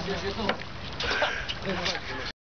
学学动。